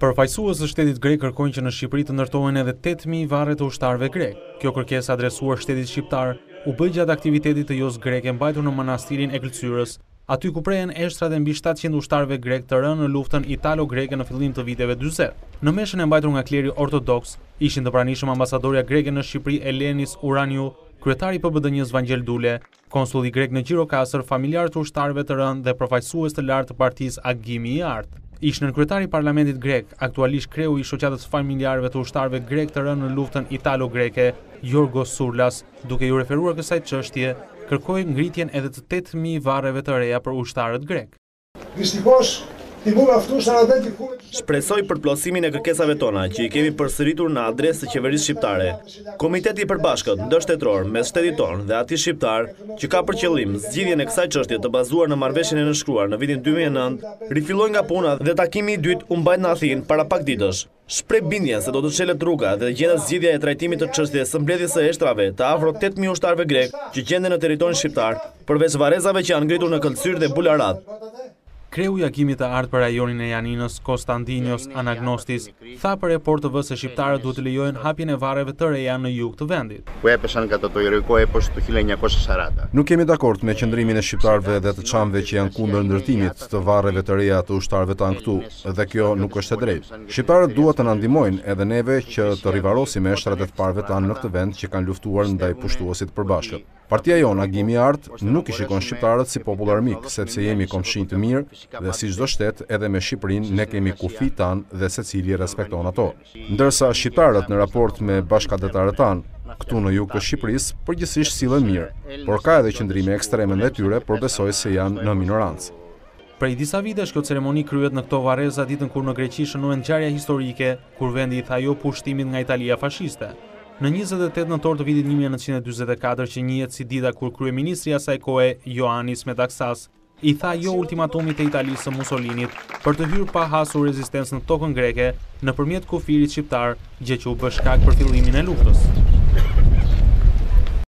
Përfaqësues të shtetit grek kërkojnë që në Shqipëri të ndërtohen edhe tetë mijë varre të ushtarëve grekë. Kjo kërkesë adresuar shtetit shqiptar u bë gjatë aktivitetit të Jo-së greke mbajtur në Manastirin e Këlcyrës, aty ku prehen eshtrat e mbi shtatëqind ushtarëve grekë të rënë në luftën italo-greke në fillim të viteve dyzet. Në meshën e mbajtur nga kleri ortodoks, ishin të pranishëm ambasadorja greke në Shqipëri Eleni Surani, kryetari i PBDNJ-së Vangjel Dule, Konsulli grek në Gjirokastër, familjarë të ushtarëve të rënë dhe përfaqësues të lartë të partisë Agimi i Artë. Ish-nënkryetari i Parlamentit grek, aktualisht kreu i Shoqatës së Familjarëve të Ushtarëve Grekë të rënë në luftën italo-greke, Jorgos Surlas, duke iu referuar kësaj çështje, kërkoi ngritjen edhe të tetë mijë varreve të reja për ushtarët grekë. Shpresoj për plotësimin e kërkesave tona që i kemi përsëritur në adresë të qeverisë shqiptare. Komiteti i përbashkët ndërshtetëror mes shtetit tonë dhe atij shqiptar që ka për qëllim zgjidhjen e kësaj çështje të bazuar në marrëveshjen e nënshkruar në vitin 2009, rifilloi nga puna dhe takimi i dytë u mbajt në Athinë para pak ditësh. Shpreh bindjen se do të çelet rruga dhe të gjendet zgjidhja e trajtimit të çështjes së mbledhjes së eshtrave të afro tetë mijë ushtarëve grekë që gjenden në territorin shqiptar, përveç varrezave që janë ngritur në Këlcyrë dhe Bularat. Kreu i Agimit të Artë për Rajonin e Janinës, Konstantinos Anagnostis, tha për Report TV se shqiptarët duhet të lejojnë hapjen e varreve të reja në jug të vendit. Nuk jemi dakord me qëndrimin e shqiptarëve dhe të çamëve që janë kundër ndërtimit të varreve të reja të ushtarëve tanë këtu. Dhe kjo nuk është e drejtë. Shqiptarët duhet të na ndihmojnë edhe neve që të rivarosim eshtrat e të parëve tanë në këtë vend që kanë luftuar ndaj pushtuesit të përbashkët. Partia jonë, Agimi i Artë, nuk i shikon shqiptarët si popull armik, sepse jemi komshinj të mirë dhe si çdo shtet edhe me Shqipërinë ne kemi kufijtë tanë dhe secili i respekton ato. Ndërsa shqiptarët në raport me bashkatdhetarët tanë, këtu në jug të Shqipërisë, përgjithësisht sillen mirë, por ka edhe qëndrime ekstreme ndaj tyre por besoj se janë në minorancë. Prej disa vitesh kjo ceremoni kryhet në këto varreza ditën kur në Greqi shënohet ngjarja historike kur vendi i tha jo pushtimit nga Italia fashiste. Në njëzet e tetë nëntor të vitit një mijë e nëntëqind e njëzet e katër që njihet si dita kur kryeministri i asaj kohe Ioannis Metaxas i tha jo ultimatumit të Italisë së Musolinit për të hyrë pa hasur rezistencë në tokën greke nëpërmjet kufirit shqiptar gjë që u bë shkak për fillimin e luftës.